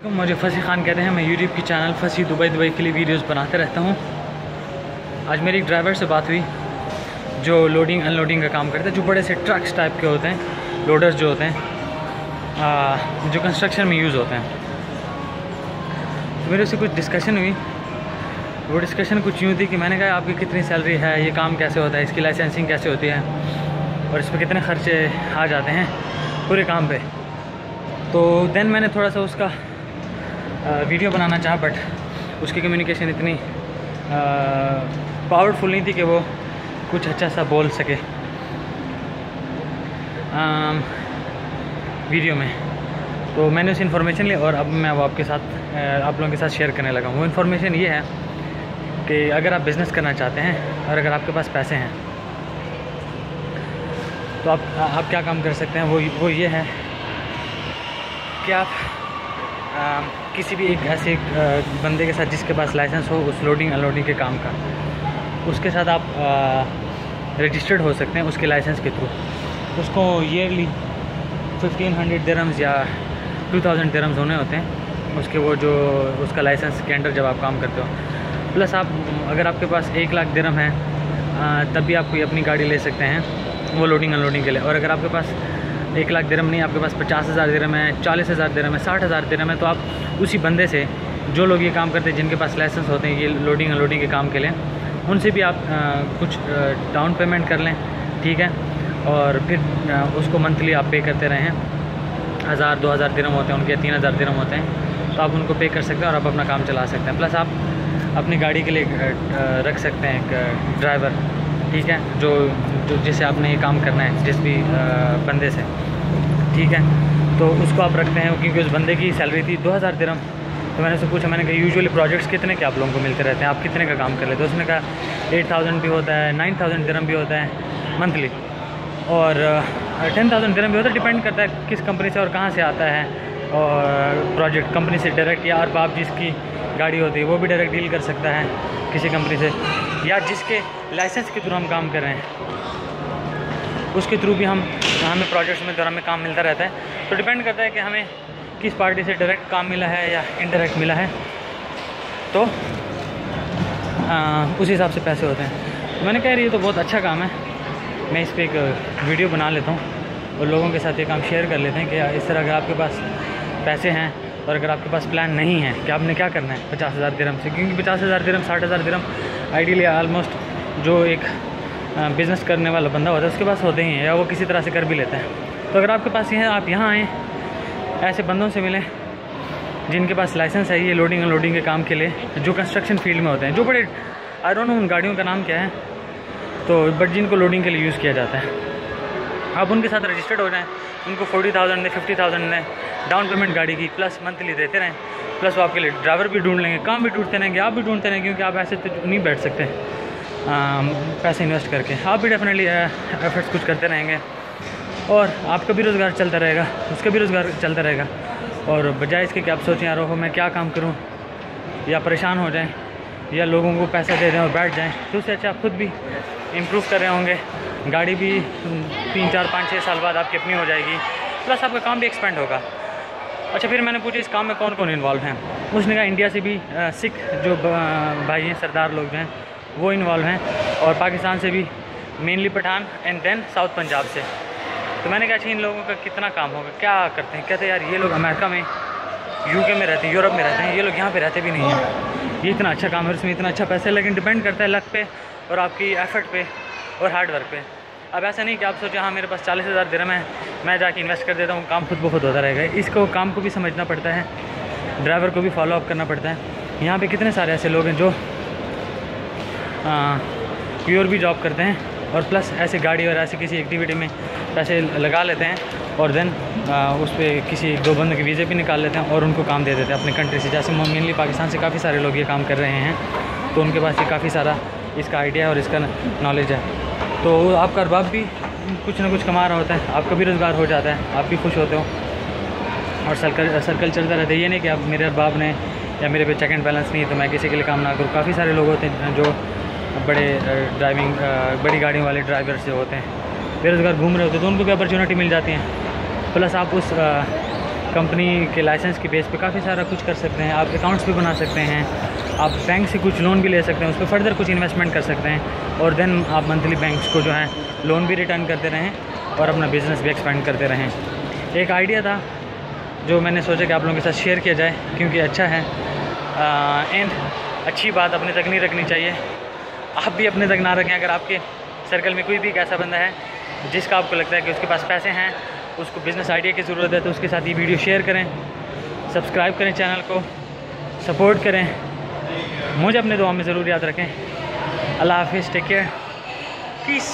तो मुझे फसी खान कहते हैं मैं यूट्यूब की चैनल फसी दुबई दुबई के लिए वीडियोस बनाते रहता हूँ। आज मेरी एक ड्राइवर से बात हुई जो लोडिंग अनलोडिंग का काम करते हैं जो बड़े से ट्रक्स टाइप के होते हैं लोडर्स जो होते हैं आ, जो कंस्ट्रक्शन में यूज़ होते हैं। तो मेरे से कुछ डिस्कशन हुई। वो डिस्कशन कुछ यूँ थी कि मैंने कहा आपकी कितनी सैलरी है ये काम कैसे होता है इसकी लाइसेंसिंग कैसे होती है और इस पर कितने खर्चे आ जाते हैं पूरे काम पे? तो देन मैंने थोड़ा सा उसका वीडियो बनाना चाहा बट उसकी कम्युनिकेशन इतनी पावरफुल नहीं थी कि वो कुछ अच्छा सा बोल सके। आ, वीडियो में। तो मैंने उस इन्फॉर्मेशन ली और अब मैं वो आपके साथ आप लोगों के साथ शेयर करने लगा हूँ। वो इन्फॉर्मेशन ये है कि अगर आप बिज़नेस करना चाहते हैं और अगर आपके पास पैसे हैं तो आप आप क्या काम कर सकते हैं? वो वो ये है कि आप किसी भी एक ऐसे बंदे के साथ जिसके पास लाइसेंस हो, उस लोडिंग अनलोडिंग के काम का, उसके साथ आप रजिस्टर्ड हो सकते हैं उसके लाइसेंस के थ्रू उसको ईयरली फिफ्टीन हंड्रेड दरम्स या टू थाउज़ेंड दरम्स होने होते हैं। उसके वो जो, उसका लाइसेंस के अंडर जब आप काम करते हो। प्लस आप, अगर आपके पास एक लाख दरम है तब भी आप कोई अपनी गाड़ी ले सकते हैं, वो लोडिंग अनलोडिंग के लिए। और अगर आपके पास एक लाख दिरम नहीं आपके पास पचास हज़ार दिरम है चालीस हज़ार दिरम है साठ हज़ार दिरम है तो आप उसी बंदे से जो लोग ये काम करते हैं जिनके पास लाइसेंस होते हैं ये लोडिंग अनलोडिंग के काम के लिए उनसे भी आप आ, कुछ डाउन पेमेंट कर लें ठीक है? और फिर आ, उसको मंथली आप पे करते रहें। हज़ार दो हज़ार दिरम होते हैं उनके तीन हज़ार दिरम होते हैं तो आप उनको पे कर सकते हैं और आप अपना काम चला सकते हैं। प्लस आप अपनी गाड़ी के लिए रख सकते हैं एक ड्राइवर ठीक है, जो जो जिसे आपने ये काम करना है, जिस भी बंदे से। ठीक है तो उसको आप रखते हैं, क्योंकि उस बंदे की सैलरी थी दो हज़ार दिरम तो मैंने उससे पूछा, मैंने कहा यूजुअली प्रोजेक्ट्स कितने के आप लोगों को मिलते रहते हैं? आप कितने का काम कर लेते हैं? उसने कहा, एट थाउज़ेंड भी होता है, नाइन थाउज़ेंड दिरम भी होता है मंथली और टेन थाउज़ेंड दिरम भी होता है, डिपेंड करता है किस कंपनी से और कहाँ से आता है। और प्रोजेक्ट कंपनी से डायरेक्ट या आप जिसकी गाड़ी होती है, वो भी डायरेक्ट डील कर सकता है किसी कंपनी से। या जिसके लाइसेंस के थ्रू हम काम कर रहे हैं। उसके थ्रू भी हम हमें प्रोजेक्ट्स में दौरान में काम मिलता रहता है। तो डिपेंड करता है कि हमें किस पार्टी से डायरेक्ट काम मिला है या इनडायरेक्ट मिला है। तो आ, उस हिसाब से पैसे होते हैं। तो मैंने कह रही है तो बहुत अच्छा काम है। मैं इस पर एक वीडियो बना लेता हूँ। और लोगों के साथ ये काम शेयर कर लेते हैं कि इस तरह अगर आपके पास पैसे हैं और अगर आपके पास प्लान नहीं है कि आपने क्या करना है पचास हज़ार दिरम से? क्योंकि पचास हज़ार दिरम साठ हज़ार दिरम आइडियली आलमोस्ट जो एक बिज़नेस करने वाला बंदा होता है, उसके पास होते ही हैं, या वो किसी तरह से कर भी लेता है। तो अगर आपके पास ये है आप यहाँ आएँ, ऐसे बंदों से मिलें, जिनके पास लाइसेंस है, ये लोडिंग अनलोडिंग के काम के लिए, जो कंस्ट्रक्शन फ़ील्ड में होते हैं, जो बड़े आई डोंट नो उन गाड़ियों का नाम क्या है तो बट जिनको लोडिंग के लिए यूज़ किया जाता है। आप उनके साथ रजिस्टर्ड हो जाएँ, उनको फोर्टी थाउज़ेंड दें फिफ्टी थाउज़ेंड दें डाउन पेमेंट गाड़ी की प्लस मंथली देते रहें प्लस वो आपके लिए ड्राइवर भी ढूंढ लेंगे, काम भी ढूंढते रहेंगे, आप भी ढूंढते रहेंगे, क्योंकि आप ऐसे तो नहीं बैठ सकते। पैसे इन्वेस्ट करके। आप भी डेफिनेटली एफर्ट्स कुछ करते रहेंगे। और आपका भी रोज़गार चलता रहेगा, उसका भी रोज़गार चलता रहेगा। और बजाय इसके कि आप सोचें, यार हो मैं क्या काम करूँ? या परेशान हो जाएँ, या लोगों को पैसा दे दें और बैठ जाएँ तो उससे अच्छा आप खुद भी इम्प्रूव कर रहे होंगे। गाड़ी भी, तीन, चार, पाँच छः साल बाद आपकी अपनी हो जाएगी। प्लस आपका काम भी एक्सपेंड होगा। अच्छा फिर मैंने पूछा, इस काम में कौन कौन इन्वॉल्व हैं? उसने कहा, इंडिया से भी सिख जो भाई हैं, सरदार लोग हैं, वो इन्वॉल्व हैं, और पाकिस्तान से भी mainly Pathan and then south Punjab से। तो मैंने कहा अच्छा इन लोगों का कितना काम होगा? क्या करते हैं? कहते यार, ये लोग अमेरिका में यूके में रहते हैं यूरोप में रहते हैं, ये लोग यहाँ पे रहते भी नहीं हैं। ये इतना अच्छा काम है इसमें इतना अच्छा पैसा है, लेकिन डिपेंड करता है लक पे और आपकी एफर्ट पे और हार्ड वर्क पे। अब ऐसा नहीं कि आप सोचें हाँ मेरे पास चालीस हज़ार दिरम है मैं जाके इन्वेस्ट कर देता हूँ काम खुद ब खुद होता रहेगा। इसको काम को भी समझना पड़ता है ड्राइवर को भी फॉलो अप करना पड़ता है। यहाँ पे कितने सारे ऐसे लोग हैं जो प्योर भी जॉब करते हैं और प्लस ऐसे गाड़ी और ऐसे किसी एक्टिविटी में पैसे लगा लेते हैं और देन आ, उस पर किसी दो बंद के वीज़े भी निकाल लेते हैं और उनको काम दे देते हैं अपने कंट्री से। जैसे मेनली पाकिस्तान से काफ़ी सारे लोग ये काम कर रहे हैं तो उनके पास ये काफ़ी सारा इसका आइडिया और इसका नॉलेज है। तो आपका अरबाब भी कुछ ना कुछ कमा रहा होता है। आपका भी रोज़गार हो जाता है। आप भी खुश होते हो। और सर्कल सर्कल चलता रहता है। ये नहीं कि आप मेरे अरबाब ने या मेरे पे चेक एंड बैलेंस नहीं है तो मैं किसी के लिए काम ना करूँ। काफ़ी सारे लोग होते हैं जो बड़े ड्राइविंग बड़ी गाड़ियों वाले ड्राइवर से होते हैं। बेरोज़गार घूम रहे होते हैं तो उनको भी अपॉर्चुनिटी मिल जाती है। प्लस आप उस कंपनी के लाइसेंस की बेस पे काफ़ी सारा कुछ कर सकते हैं। आप अकाउंट्स भी बना सकते हैं। आप बैंक से कुछ लोन भी ले सकते हैं, उस पर फर्दर कुछ इन्वेस्टमेंट कर सकते हैं और देन आप मंथली बैंक्स को जो है लोन भी रिटर्न करते रहें और अपना बिज़नेस भी एक्सपेंड करते रहें। एक आइडिया था जो मैंने सोचा कि आप लोगों के साथ शेयर किया जाए, क्योंकि अच्छा है। एंड अच्छी बात अपने तक नहीं रखनी चाहिए। आप भी अपने तक ना रखें, अगर आपके सर्कल में कोई भी एक ऐसा बंदा है जिसका आपको लगता है कि उसके पास पैसे हैं, उसको बिज़नेस आइडिया की ज़रूरत है तो उसके साथ ये वीडियो शेयर करें। सब्सक्राइब करें चैनल को सपोर्ट करें। मुझे अपने दुआ में ज़रूर याद रखें। अल्लाह हाफिज़ टेक केयर पीस